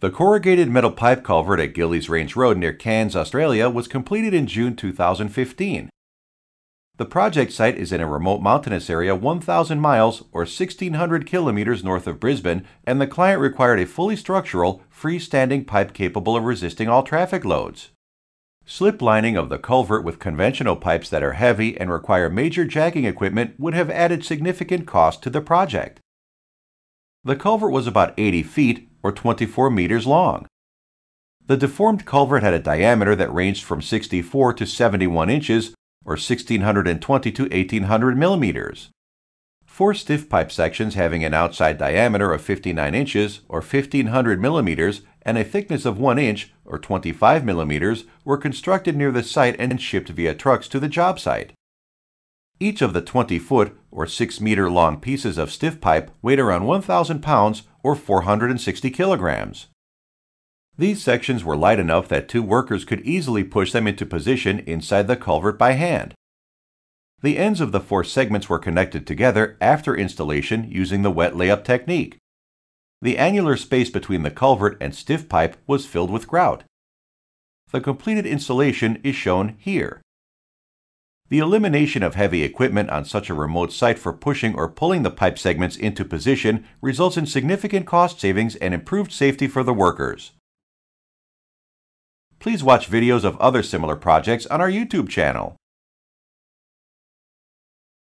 The corrugated metal pipe culvert at Gillies Range Road near Cairns, Australia was completed in June 2015. The project site is in a remote mountainous area 1,000 miles or 1,600 kilometers north of Brisbane, and the client required a fully structural, freestanding pipe capable of resisting all traffic loads. Slip lining of the culvert with conventional pipes that are heavy and require major jacking equipment would have added significant cost to the project. The culvert was about 80 feet or 24 meters long. The deformed culvert had a diameter that ranged from 64 to 71 inches or 1620 to 1800 millimeters. Four StifPipe sections having an outside diameter of 59 inches or 1500 millimeters and a thickness of 1 inch or 25 millimeters were constructed near the site and shipped via trucks to the job site. Each of the 20 foot or 6 meter long pieces of StifPipe weighed around 1,000 pounds or 460 kilograms. These sections were light enough that two workers could easily push them into position inside the culvert by hand. The ends of the four segments were connected together after installation using the wet layup technique. The annular space between the culvert and StifPipe was filled with grout. The completed installation is shown here. The elimination of heavy equipment on such a remote site for pushing or pulling the pipe segments into position results in significant cost savings and improved safety for the workers. Please watch videos of other similar projects on our YouTube channel.